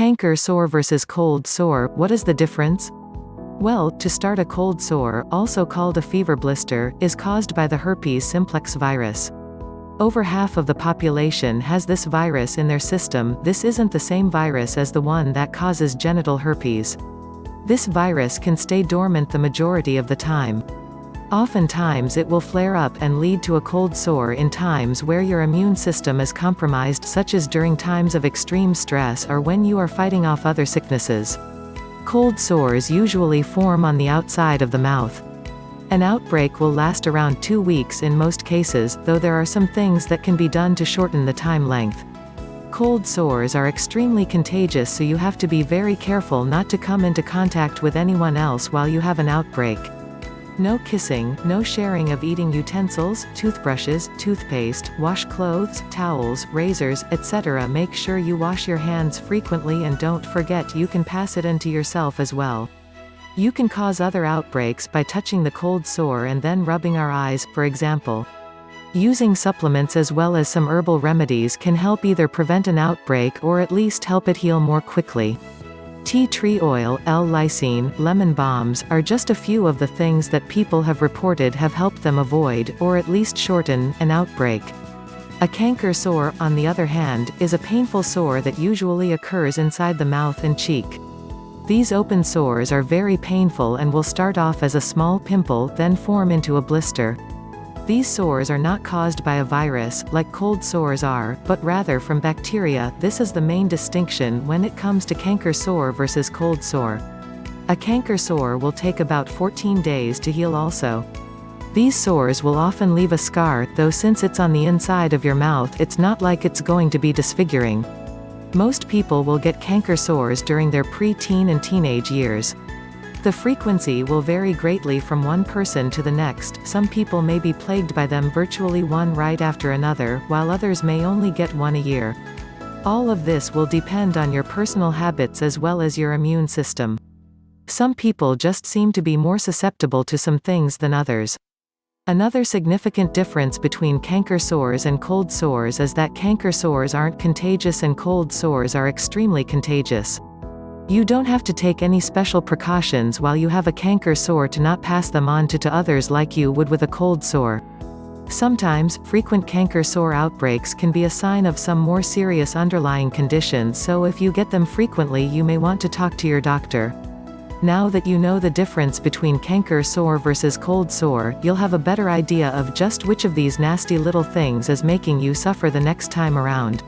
Canker sore versus cold sore, what is the difference? Well, to start a cold sore, also called a fever blister, is caused by the herpes simplex virus. Over half of the population has this virus in their system, this isn't the same virus as the one that causes genital herpes. This virus can stay dormant the majority of the time. Oftentimes it will flare up and lead to a cold sore in times where your immune system is compromised such as during times of extreme stress or when you are fighting off other sicknesses. Cold sores usually form on the outside of the mouth. An outbreak will last around two weeks in most cases, though there are some things that can be done to shorten the time length. Cold sores are extremely contagious so you have to be very careful not to come into contact with anyone else while you have an outbreak. No kissing, no sharing of eating utensils, toothbrushes, toothpaste, wash clothes, towels, razors, etc. Make sure you wash your hands frequently and don't forget you can pass it into yourself as well. You can cause other outbreaks by touching the cold sore and then rubbing our eyes, for example. Using supplements as well as some herbal remedies can help either prevent an outbreak or at least help it heal more quickly. Tea tree oil, L-lysine, lemon balms, are just a few of the things that people have reported have helped them avoid, or at least shorten, an outbreak. A canker sore, on the other hand, is a painful sore that usually occurs inside the mouth and cheek. These open sores are very painful and will start off as a small pimple then form into a blister. These sores are not caused by a virus, like cold sores are, but rather from bacteria, this is the main distinction when it comes to canker sore versus cold sore. A canker sore will take about 14 days to heal also. These sores will often leave a scar, though since it's on the inside of your mouth it's not like it's going to be disfiguring. Most people will get canker sores during their pre-teen and teenage years. The frequency will vary greatly from one person to the next, some people may be plagued by them virtually one right after another, while others may only get one a year. All of this will depend on your personal habits as well as your immune system. Some people just seem to be more susceptible to some things than others. Another significant difference between canker sores and cold sores is that canker sores aren't contagious and cold sores are extremely contagious. You don't have to take any special precautions while you have a canker sore to not pass them on to, to others like you would with a cold sore. Sometimes, frequent canker sore outbreaks can be a sign of some more serious underlying condition so if you get them frequently you may want to talk to your doctor. Now that you know the difference between canker sore versus cold sore, you'll have a better idea of just which of these nasty little things is making you suffer the next time around.